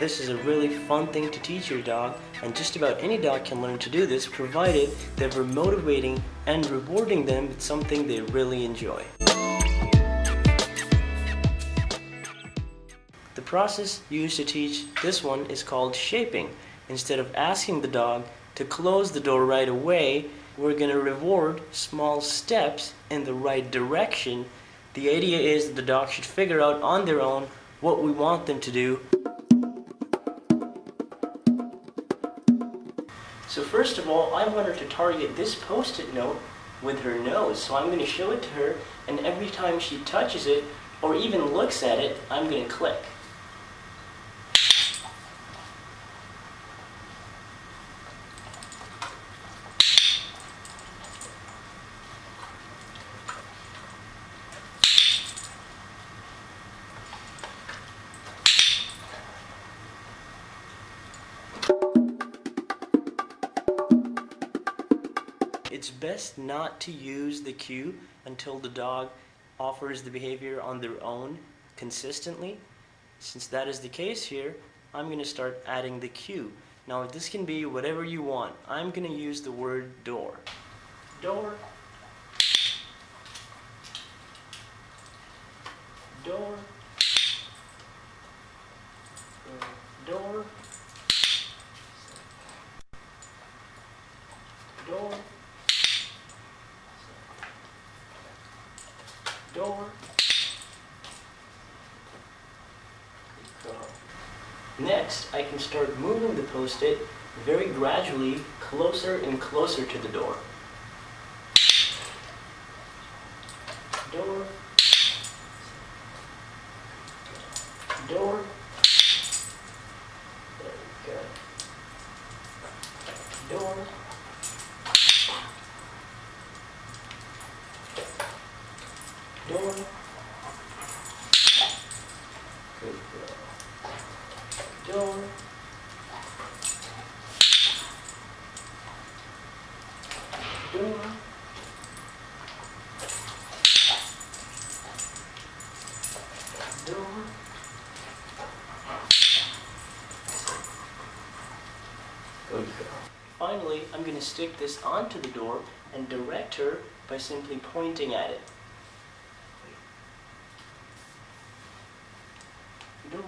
This is a really fun thing to teach your dog, and just about any dog can learn to do this provided that we're motivating and rewarding them with something they really enjoy. The process used to teach this one is called shaping. Instead of asking the dog to close the door right away, we're going to reward small steps in the right direction. The idea is that the dog should figure out on their own what we want them to do. So first of all, I want her to target this post-it note with her nose. So I'm going to show it to her, and every time she touches it, or even looks at it, I'm going to click. It's best not to use the cue until the dog offers the behavior on their own consistently. Since that is the case here, I'm going to start adding the cue. Now this can be whatever you want. I'm going to use the word door. Door. Door. Door. Door. Next, I can start moving the post-it very gradually closer and closer to the door. Door. Door. There we go. Door. Door. Door. Door. Door. Good girl. Finally, I'm going to stick this onto the door and direct her by simply pointing at it. Door.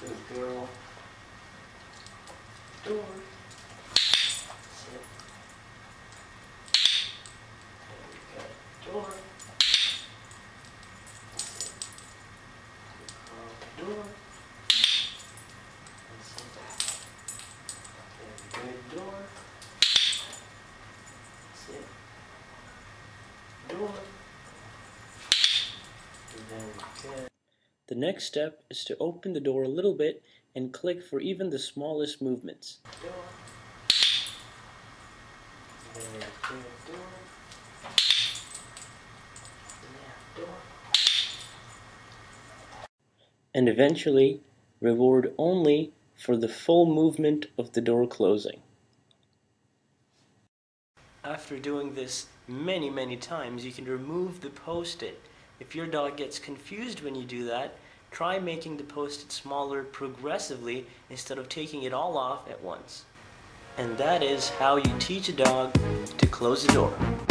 Good girl. Sit. There we go. Door. Sit. Good girl. Door. And sit. Very good. Door. Sit. Door. The next step is to open the door a little bit and click for even the smallest movements. And eventually reward only for the full movement of the door closing. After doing this many, many times, you can remove the post-it if your dog gets confused when you do that, try making the post-it smaller progressively instead of taking it all off at once. And that is how you teach a dog to close the door.